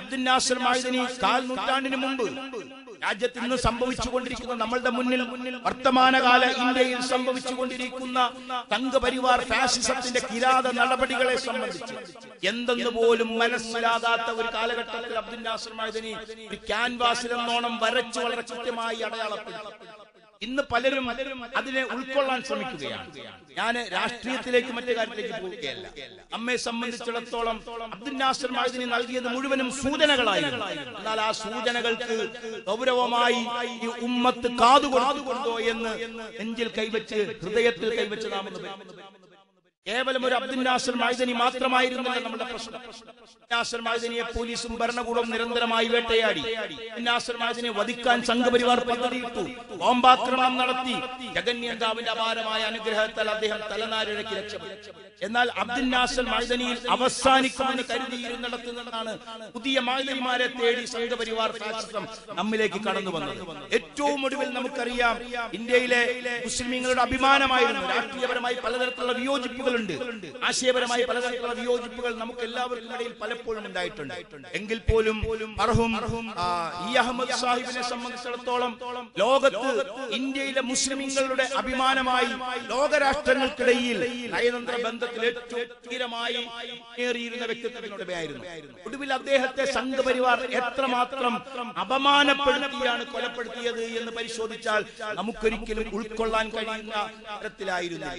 അബ്ദുൽ മൈദനി കാൽ നൂറ്റാണ്ടിന് മുമ്പ് രാജ്യത്ത് ഇന്ന് സംഭവിച്ചുകൊണ്ടിരിക്കുന്ന നമ്മളുടെ മുന്നിൽ വർത്തമാനകാല ഇന്ത്യയിൽ സംഭവിച്ചുകൊണ്ടിരിക്കുന്ന തങ്കപരിവാർ ഫാസിസത്തിന്റെ കിരാത നടപടികളെ സംബന്ധിച്ച് എന്തെന്ന് പോലും മനസ്സിലാകാത്ത ഒരു കാലഘട്ടത്തിൽ അബ്ദുൽ നാസർ മൈദനി ഒരു ക്യാൻവാസിൽ എന്നോണം വരച്ചു വളരെ കൃത്യമായി അടയാളപ്പെടുത്തി. ഇന്ന് പലരും അതിനെ ഉൾക്കൊള്ളാൻ ശ്രമിക്കുകയാണ്. ഞാൻ രാഷ്ട്രീയത്തിലേക്ക് മറ്റു കാര്യത്തിലേക്ക് പോവുകയല്ല. അമ്മയെ സംബന്ധിച്ചിടത്തോളം അബ്ദുൽ നാസർ മാജിനി നൽകിയത് മുഴുവനും സൂചനകളായിരുന്നു. എന്നാൽ ആ സൂചനകൾക്ക് ഗൗരവമായി ഈ ഉമ്മത്ത് കാതുകൊടുത്തുകൊണ്ടോ എന്ന് നെഞ്ചിൽ കൈവച്ച് ഹൃദയത്തിൽ കൈവച്ച് നാം ഒന്ന് കേവലം ഒരു അബ്ദുൽ നാസർ മൈദനി മാത്രമായിരുന്നില്ല നമ്മുടെ പ്രശ്നം. നാസർ മൈദനിയെ പോലീസും ഭരണകൂടവും നിരന്തരമായി വേട്ടയാടി. നാസർ മൈദനിയെ വധിക്കാൻ സംഘപരിവാർ പദ്ധതിയിട്ടു. ബോംബാക്രമണം നടത്തി. ജഗന്യന്താവിന്റെ അപാരമായ അനുഗ്രഹത്താൽ അദ്ദേഹം തലനാരിഴയ്ക്ക് രക്ഷപ്പെട്ടു. എന്നാൽ അബ്ദുൽ നാസർ മൈദനിയിൽ അവസാനിക്കുമെന്ന് കരുതിയിരുന്നിടത്തു നിന്നാണ് പുതിയ മൈദനിമാരെ തേടി സംഘപരിവാർ ഫാസിസം നമ്മിലേക്ക് കടന്നു വന്നത്. ഏറ്റവും ഒടുവിൽ നമുക്കറിയാം ഇന്ത്യയിലെ മുസ്ലിമീങ്ങളുടെ അഭിമാനമായിരുന്നു. രാഷ്ട്രീയപരമായി പലതരത്തിലുള്ള വിയോജിപ്പുകളുണ്ട് ആശയപരമായി പലതരത്തിലുള്ള വിയോജിപ്പുകൾ നമുക്ക് എല്ലാവർക്കും ഇടയിൽ പലപ്പോഴും ഉണ്ടായിട്ടുണ്ട്. എങ്കിൽ പോലും ഈ അഹമ്മദ് സാഹിബിനെ സംബന്ധിച്ചിടത്തോളം ലോകത്ത് ഇന്ത്യയിലെ മുസ്ലിമീങ്ങളുടെ അഭിമാനമായി ലോകരാഷ്ട്രങ്ങൾക്കിടയിൽ നയതന്ത്ര ബന്ധത്തിൽ ഏറ്റവും ധീരമായി മുന്നേറിയിരുന്ന വ്യക്തിത്വത്തിനുടമയായിരുന്നു ഒടുവിൽ അദ്ദേഹത്തെ സംഘപരിവാർ എത്രമാത്രം അപമാനപ്പെടുത്തിയാണ് കൊലപ്പെടുത്തിയത് എന്ന് പരിശോധിച്ചാൽ നമുക്കൊരിക്കലും ഉൾക്കൊള്ളാൻ കഴിയുന്ന തരത്തിലായിരുന്നു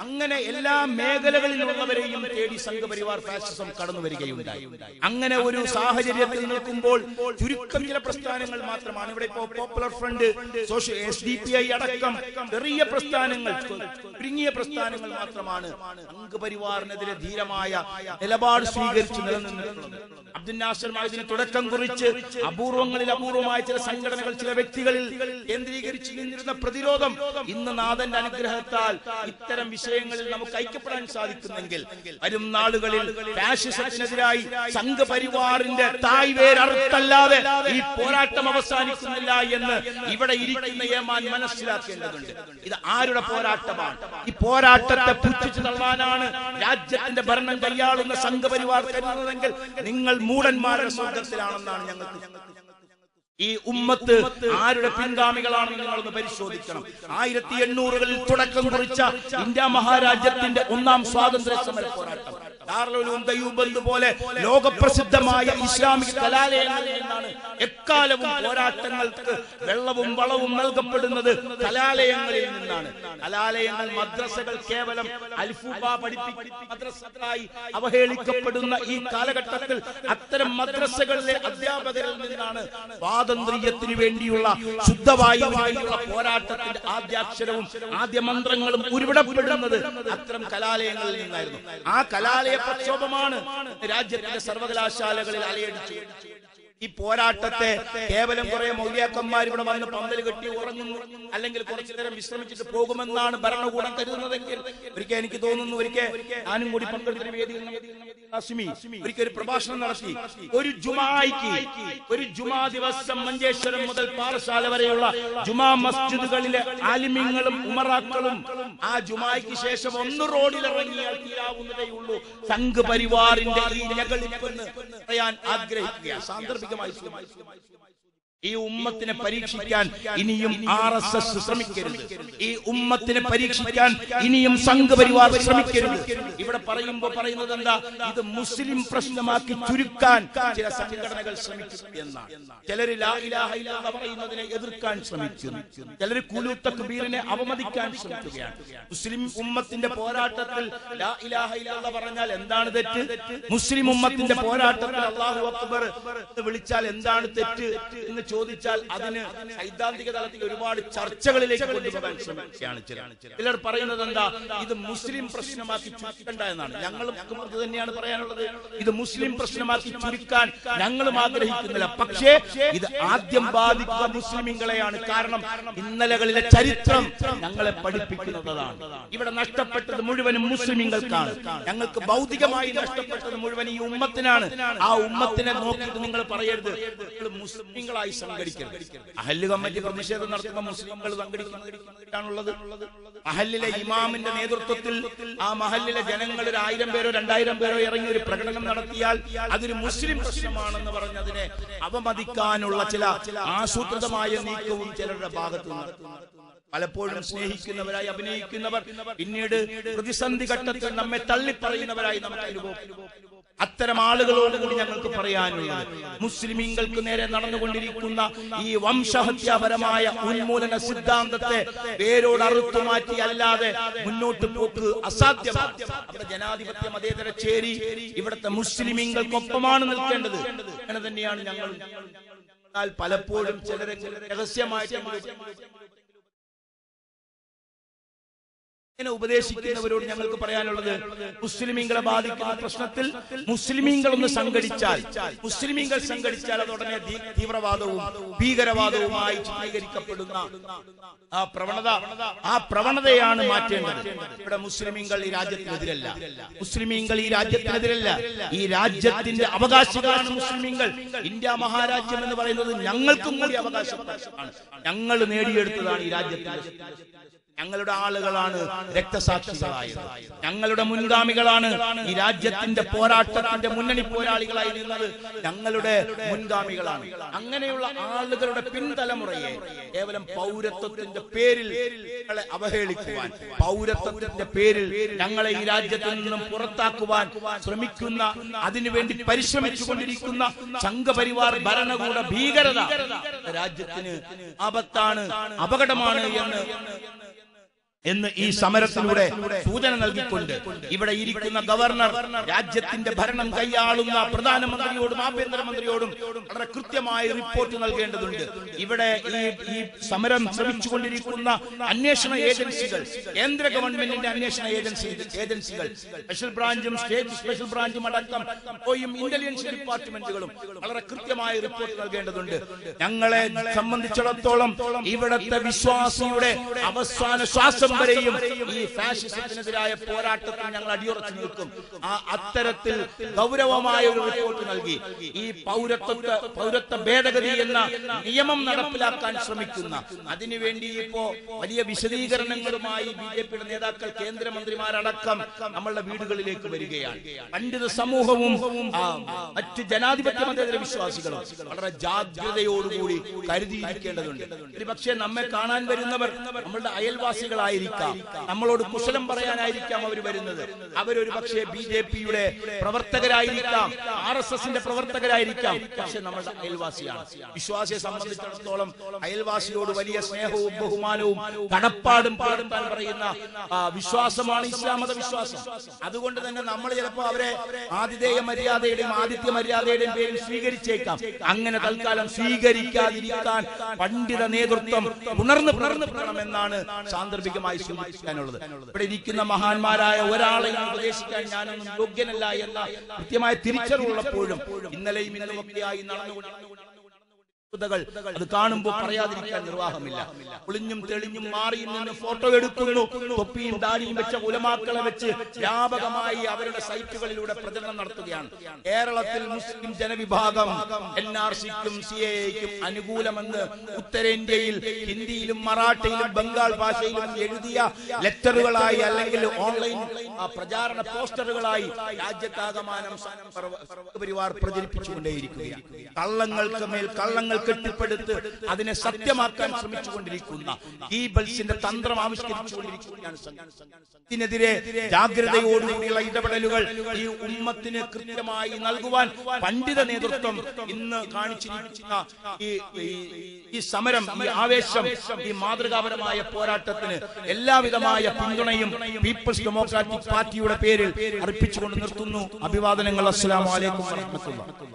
അങ്ങനെ എല്ലാ മേഖലകളിലുള്ളവരെയും തേടി സംഘപരിവാർ ഫാസിസം കടന്നു വരികയുണ്ടായി. അങ്ങനെ ഒരു സാഹചര്യത്തിൽ നിൽക്കുമ്പോൾ ചുരുക്കം ചില പ്രസ്ഥാനങ്ങൾ മാത്രമാണ്. ഇവിടെ ഇപ്പോ Popular Front social S D P I അടക്കം ചെറിയ പ്രസ്ഥാനങ്ങൾ ചുരുങ്ങിയ പ്രസ്ഥാനങ്ങൾ മാത്രമാണ് സംഘപരിവാറിനെതിരെ ധീരമായ നിലപാട് സ്വീകരിച്ചു നിലനിന്നിട്ടുള്ളത്. അബ്ദുൽ നാസർ തുടക്കം കുറിച്ച് അപൂർവങ്ങളിൽ അപൂർവമായ ചില സംഘടനകൾ ചില വ്യക്തികളിൽ കേന്ദ്രീകരിച്ച് നിന്നിരുന്ന പ്രതിരോധം ഇന്ന് നാഥന്റെ അനുഗ്രഹത്താൽ ഇത്തരം വിഷയങ്ങളിൽ നമുക്ക് ഐക്യപ്പെടാൻ സാധിക്കുന്നെങ്കിൽ വരും നാളുകളിൽ ഫാഷിസത്തിനെതിരായി സംഘപരിവാറിന്റെ തായ് വേരറുത്തല്ലാതെ ഈ പോരാട്ടം അവസാനിക്കുന്നില്ല എന്ന് ഇവിടെ ഇരിക്കുന്ന ഏമാൻ മനസ്സിലാക്കേണ്ടതുണ്ട്. ഇത് ആരുടെ പോരാട്ടമാണ്? ഈ പോരാട്ടത്തെ പുച്ഛിച്ചു തള്ളാനാണ് രാജ്യത്തിന്റെ ഭരണം കൈയാളുന്ന സംഘപരിവാർ കരുതുന്നതെങ്കിൽ നിങ്ങൾ മൂടന്മാരുടെ സ്വർഗത്തിലാണെന്നാണ് ഞങ്ങൾക്ക് ഈ ഉമ്മത്ത് ആരുടെ പിൻഗാമികളാണെന്ന് നിങ്ങളൊന്ന് പരിശോധിക്കണം. ആയിരത്തി എണ്ണൂറുകളിൽ തുടക്കം കുറിച്ച ഇന്ത്യ മഹാരാജ്യത്തിന്റെ ഒന്നാം സ്വാതന്ത്ര്യ സമര പോരാട്ടം. പോലെ ലോകപ്രസിദ്ധമായ ഇസ്ലാമിക കലാലയങ്ങളിൽ നിന്നാണ് എക്കാലവും പോരാട്ടങ്ങൾക്ക് വെള്ളവും വളവും നൽകപ്പെടുന്നത് കലാലയങ്ങളിൽ നിന്നാണ്. കലാലയങ്ങൾ മദ്രസകൾ കേവലം അൽഫുബ മദ്രസകളായി അവഹേളിക്കപ്പെടുന്ന ഈ കാലഘട്ടത്തിൽ അത്തരം മദ്രസകളിലെ അധ്യാപകരിൽ നിന്നാണ് സ്വാതന്ത്ര്യത്തിന് വേണ്ടിയുള്ള ശുദ്ധവായുവായുള്ള പോരാട്ടത്തിന്റെ ആദ്യാക്ഷരവും ആദ്യ മന്ത്രങ്ങളും ഉരുവിടപ്പെടുന്നത് അത്തരം കലാലയങ്ങളിൽ നിന്നായിരുന്നു. ആ കലാലയ പ്രക്ഷോഭമാണ്. രാജ്യത്തിന്റെ സർവകലാശാലകളിൽ അലയടിച്ചു. ഈ പോരാട്ടത്തെ കേവലം കുറെ മൗലിയാക്കന്മാർ ഇവിടെ വന്ന് പന്തൽ കെട്ടി ഉറങ്ങുന്നു. അല്ലെങ്കിൽ കുറച്ചു നേരം വിശ്രമിച്ചിട്ട് പോകുമെന്നാണ് ഭരണകൂടം കരുതുന്നതെങ്കിൽ ഒരിക്കൽ എനിക്ക് തോന്നുന്നു ഒരിക്കൽ ഞാനും കൂടി ഒരിക്കൽ ഒരു പ്രഭാഷണം നടത്തി. ഒരു ജുമായിക്ക് ഒരു ജുമാ ദിവസം മഞ്ചേശ്വരം മുതൽ പാറശാല വരെയുള്ള ജുമാ മസ്ജിദുകളിലെ ആലിമ്യങ്ങളും ഉമറാക്കളും ആ ജുമായിക്ക് ശേഷം ഒന്ന് റോഡിൽ ഇറങ്ങിയാൽ തീരാവുന്നതേ ഉള്ളൂ സംഘ് പരിവാറിന്റെ ഈ ഞകളിപ്പെന്ന് പറയാൻ ആഗ്രഹിക്കുക സാന്ദർഭികമായി സൂചിപ്പിച്ചു. ഈ ഉമ്മത്തിനെ പരീക്ഷിക്കാൻ ഇനിയും ആർ എസ് എസ് ശ്രമിക്കരുത്. ഈ ഉമ്മത്തിനെ പരീക്ഷിക്കാൻ ഇനിയും സംഘപരിവാർ ശ്രമിക്കരുത്. ഇവിടെ പറയുമ്പോ പറയുന്നത് എന്താ? ഇത് മുസ്ലിം പ്രശ്നമാക്കി ചുരുക്കാൻ ചില സംഘടനകൾ ശ്രമിച്ചു എന്നാണ്. ചിലര് പറയുന്നതിനെ എതിർക്കാൻ ശ്രമിക്കുന്നു ചിലര് കുലൂത്ത തക്ബീറിനെ അവമതിക്കാൻ ശ്രമിക്കുകയാണ്. മുസ്ലിം ഉമ്മത്തിന്റെ പോരാട്ടത്തിൽ പറഞ്ഞാൽ എന്താണ് തെറ്റ്? മുസ്ലിം ഉമ്മത്തിന്റെ പോരാട്ടത്തിൽ അള്ളാഹു അക്ബർ വിളിച്ചാൽ എന്താണ് തെറ്റ് എന്ന് ചോദിച്ചാൽ അതിന് സൈദ്ധാന്തിക തലത്തിൽ ഒരുപാട് ചർച്ചകളിലേക്ക് കൊണ്ടുപോകാൻ ശ്രമിക്കുകയാണ് ചിലർ. പറയുന്നത് എന്താ? ഇത് മുസ്ലിം പ്രശ്നമാക്കി ചുരുക്കണ്ട എന്നാണ്. ഞങ്ങളും അത് തന്നെയാണ് പറയാനുള്ളത്. ഇത് മുസ്ലിം പ്രശ്നമാക്കി ചുരുക്കാൻ ഞങ്ങളും ആഗ്രഹിക്കുന്നില്ല. പക്ഷേ ഇത് ആദ്യം ബാധിക്കുക മുസ്ലിമീങ്ങളെയാണ്. കാരണം ഇന്നലകളിലെ ചരിത്രം ഞങ്ങളെ പഠിപ്പിക്കുന്നതാണ്. ഇവിടെ നഷ്ടപ്പെട്ടത് മുഴുവനും മുസ്ലിമുകൾക്കാണ് ഞങ്ങൾക്ക് ഭൗതികമായി നഷ്ടപ്പെട്ടത് മുഴുവൻ ഈ ഉമ്മത്തിനാണ്. ആ ഉമ്മത്തിനെ നോക്കിയിട്ട് നിങ്ങൾ പറയരുത്. മുസ്ലിങ്ങളായി സംഘടിക്കരുത് അഹല്ല് കമ്മിറ്റി പ്രതിഷേധം നടത്തുന്ന മുസ്ലിങ്ങൾ സംഘടിക്കുന്നതാണുള്ളത് മഹല്ലിലെ ഇമാമിന്റെ നേതൃത്വത്തിൽ ആ മഹല്ലിലെ ജനങ്ങൾ ഒരു ആയിരം പേരോ രണ്ടായിരം പേരോ ഇറങ്ങി ഒരു പ്രകടനം നടത്തിയാൽ അതൊരു മുസ്ലിം പ്രശ്നമാണെന്ന് പറഞ്ഞതിനെ അവമതിക്കാനുള്ള ചില ആസൂത്രിതമായ നീക്കവും ചിലരുടെ ഭാഗത്ത് നടത്തുന്നു പലപ്പോഴും സ്നേഹിക്കുന്നവരായി അഭിനയിക്കുന്നവർ പിന്നീട് പ്രതിസന്ധി ഘട്ടത്തിൽ നമ്മെ തള്ളിപ്പറയുന്നവരായി നമുക്ക് അനുഭവം അത്തരം ആളുകളോട് കൂടി ഞങ്ങൾക്ക് പറയാനുള്ളത്. മുസ്ലിമീങ്ങൾക്ക് നേരെ നടന്നുകൊണ്ടിരിക്കുന്ന ഈ വംശഹത്യാപരമായ ഉന്മൂലന സിദ്ധാന്തത്തെ വേരോട് അറുത്തു മാറ്റി അല്ലാതെ മുന്നോട്ട് പോക്ക് അസാധ്യമാണ്. അവിടെ ജനാധിപത്യ ചേരി ഇവിടുത്തെ മുസ്ലിമീങ്ങൾക്കൊപ്പമാണ് നിൽക്കേണ്ടത് അങ്ങനെ തന്നെയാണ് ഞങ്ങൾ പലപ്പോഴും ചിലരെ രഹസ്യമായിട്ട് ഇങ്ങനെ ഉപദേശിക്കുന്നവരോട് ഞങ്ങൾക്ക് പറയാനുള്ളത് മുസ്ലിമീങ്ങളെ ബാധിക്കുന്ന പ്രശ്നത്തിൽ മുസ്ലിമീങ്ങൾ ഒന്ന് സംഘടിച്ചാൽ മുസ്ലിമീങ്ങൾ സംഘടിച്ചാൽ അത് തീവ്രവാദവും ഭീകരവാദവുമായി ചിത്രീകരിക്കപ്പെടുന്ന ആ പ്രവണത ആ പ്രവണതയാണ് മാറ്റേണ്ടത്. ഇവിടെ മുസ്ലിമീങ്ങൾ ഈ രാജ്യത്തിനെതിരല്ല. മുസ്ലിമീങ്ങൾ ഈ രാജ്യത്തിനെതിരല്ല. ഈ രാജ്യത്തിന്റെ അവകാശികളാണ് മുസ്ലിമീങ്ങൾ. ഇന്ത്യ മഹാരാജ്യം എന്ന് പറയുന്നത് ഞങ്ങൾക്കും കൂടി അവകാശപ്പെട്ടതാണ് ഞങ്ങൾ നേടിയെടുത്തതാണ് ഈ രാജ്യത്തിന്റെ ഞങ്ങളുടെ ആളുകളാണ് രക്തസാക്ഷികളായത്. ഞങ്ങളുടെ മുൻഗാമികളാണ് ഈ രാജ്യത്തിന്റെ പോരാട്ടത്തിന്റെ മുന്നണി പോരാളികളായി നിന്നത്. ഞങ്ങളുടെ മുൻഗാമികളാണ്. അങ്ങനെയുള്ള ആളുകളുടെ പിൻതലമുറയെ കേവലം പൗരത്വത്തിന്റെ പേരിൽ ഞങ്ങളെ അവഹേളിക്കുവാൻ പൗരത്വത്തിന്റെ പേരിൽ ഞങ്ങളെ ഈ രാജ്യത്തിൽ നിന്നും പുറത്താക്കുവാൻ ശ്രമിക്കുന്ന അതിനുവേണ്ടി പരിശ്രമിച്ചുകൊണ്ടിരിക്കുന്ന സംഘപരിവാർ ഭരണകൂട ഭീകരത. രാജ്യത്തിന് ആപത്താണ് അപകടമാണ് എന്ന് എന്ന് ഈ സമരത്തിലൂടെ സൂചന നൽകിക്കൊണ്ട് ഇവിടെ ഇരിക്കുന്ന ഗവർണർ രാജ്യത്തിന്റെ ഭരണം കൈയാളുന്ന പ്രധാനമന്ത്രിയോടും ആഭ്യന്തരമന്ത്രിയോടും വളരെ കൃത്യമായ റിപ്പോർട്ട് നൽകേണ്ടതുണ്ട്. ഇവിടെ ഈ ഈ സമരം ശ്രമിച്ചുകൊണ്ടിരിക്കുന്ന അന്വേഷണ ഏജൻസികൾ കേന്ദ്ര ഗവൺമെന്റിന്റെ അന്വേഷണ ഏജൻസി ഏജൻസികൾ സ്പെഷ്യൽ ബ്രാഞ്ചും സ്റ്റേറ്റ് സ്പെഷ്യൽ ബ്രാഞ്ചും അടക്കം ഇന്റലിജൻസ് ഡിപ്പാർട്ട്മെന്റുകളും വളരെ കൃത്യമായ റിപ്പോർട്ട് നൽകേണ്ടതുണ്ട്. ഞങ്ങളെ സംബന്ധിച്ചിടത്തോളം ഇവിടത്തെ വിശ്വാസിയുടെ അവസാന ശ്വാസം വരെയും ഈ ഫാഷിസത്തിനെതിരായ പോരാട്ടത്തിൽ ഞങ്ങൾ അടിയുറച്ചു നിൽക്കും. ആ അത്തരത്തിൽ ഗൗരവമായ ഒരു റിപ്പോർട്ട് നൽകി. ഈ പൗരത്വ പൗരത്വ ഭേദഗതി എന്ന നിയമം നടപ്പിലാക്കാൻ ശ്രമിക്കുന്ന അതിനുവേണ്ടി ഇപ്പോ വലിയ വിശദീകരണങ്ങളുമായി ബി ജെ പിയുടെ നേതാക്കൾ കേന്ദ്രമന്ത്രിമാരടക്കം നമ്മളുടെ വീടുകളിലേക്ക് വരികയാണ്. പണ്ഡിത സമൂഹവും മറ്റ് ജനാധിപത്യ മതേതര വിശ്വാസികളും വളരെ ജാഗ്രതയോടുകൂടി കരുതിയിരിക്കേണ്ടതുണ്ട്. ഒരു പക്ഷേ നമ്മെ കാണാൻ വരുന്നവർ നമ്മളുടെ അയൽവാസികളായിരിക്കാം. നമ്മളോട് കുശലം പറയാനായിരിക്കാം അവർ വരുന്നത്. അവരൊരു പക്ഷേ ബി ജെ പിയുടെ പ്രവർത്തകരായിരിക്കാം. ആർ എസ് എസിന്റെ പ്രവർത്തകരായിരിക്കാം. പക്ഷെ നമ്മുടെ അയൽവാസിയാണ്. വിശ്വാസിയെ സംബന്ധിച്ചിടത്തോളം അയൽവാസിയോട് വലിയ സ്നേഹവും ബഹുമാനവും കടപ്പാടും പാടും താൻ പറയുന്ന വിശ്വാസമാണ് ഇസ്ലാം മത വിശ്വാസം അതുകൊണ്ട് തന്നെ നമ്മൾ ചിലപ്പോൾ അവരെ ആതിഥേയ മര്യാദയുടെയും ആദിത്യ മര്യാദയുടെയും പേരിൽ സ്വീകരിച്ചേക്കാം. അങ്ങനെ തൽക്കാലം സ്വീകരിക്കാതിരിക്കാൻ പണ്ഡിത നേതൃത്വം ഉണർന്ന് പുണർന്ന് എന്നാണ് സാന്ദർഭികമായി സൂചിപ്പിക്കാനുള്ളത് ഇവിടെ ഇരിക്കുന്ന മഹാന്മാരായ ഒരാളെ ഉപദേശിക്കാൻ ഞാനൊന്നും യോഗ്യനല്ല എന്ന കൃത്യമായ തിരിച്ചറിവുള്ളപ്പോഴും ഇന്നലെയും ഇന്നലെയൊക്കെയായി നടന്നുകൊണ്ട് അത് കാണുമ്പോൾ പറയാതിരിക്കാൻ നിർവാഹമില്ല. ഒളിഞ്ഞും തെളിഞ്ഞും മാറിയും നിന്ന് ഫോട്ടോ എടുക്കുന്നു. തൊപ്പിയും ദാടിയും വെച്ച ഉലമാക്കളെ വെച്ച് വ്യാപകമായി അവരുടെ സൈറ്റുകളിലൂടെ പ്രചരണം നടത്തുകയാണ്. കേരളത്തിൽ മുസ്ലിം ജനവിഭാഗം എൻ ആർ സിക്കും സി എക്കും അനുകൂലമെന്ന് ഉത്തരേന്ത്യയിൽ ഹിന്ദിയിലും മറാഠിയിലും ബംഗാൾ ഭാഷയിലും എഴുതിയ ലെറ്ററുകളായി അല്ലെങ്കിൽ ഓൺലൈൻ പ്രചാരണ പോസ്റ്ററുകളായി രാജ്യത്താകമാനം പരിവാർ പ്രചരിപ്പിച്ചുകൊണ്ടേയിരിക്കുകയാണ്. കള്ളങ്ങൾക്ക് മേൽ കള്ളങ്ങൾ കെട്ടിപ്പടുത്ത് അതിനെ സത്യമാക്കാൻ ശ്രമിച്ചുകൊണ്ടിരിക്കുന്ന ഈ ബൽസിന്റെ തന്ത്രം ആവിഷ്കരിച്ചുകൊണ്ടിരിക്കുകയാണ്. ഇതിനെതിരെ ജാഗ്രതയോടുകൂടിയുള്ള ഇടപെടലുകൾ ഈ ഉമ്മത്തിന് കൃത്യമായി നൽകുവാൻ പണ്ഡിത നേതൃത്വം ഇന്ന് കാണിച്ചിരിക്കുന്ന ഈ സമരം ഈ ആവേശം ഈ മാതൃകാപരമായ പോരാട്ടത്തിന് എല്ലാവിധമായ പിന്തുണയും പീപ്പിൾസ് ഡെമോക്രാറ്റിക് പാർട്ടിയുടെ പേരിൽ അർപ്പിച്ചുകൊണ്ട് നിർത്തുന്നു. അഭിവാദനങ്ങൾ. അസ്സലാമു അലൈക്കും വറഹ്മത്തുള്ളാഹി.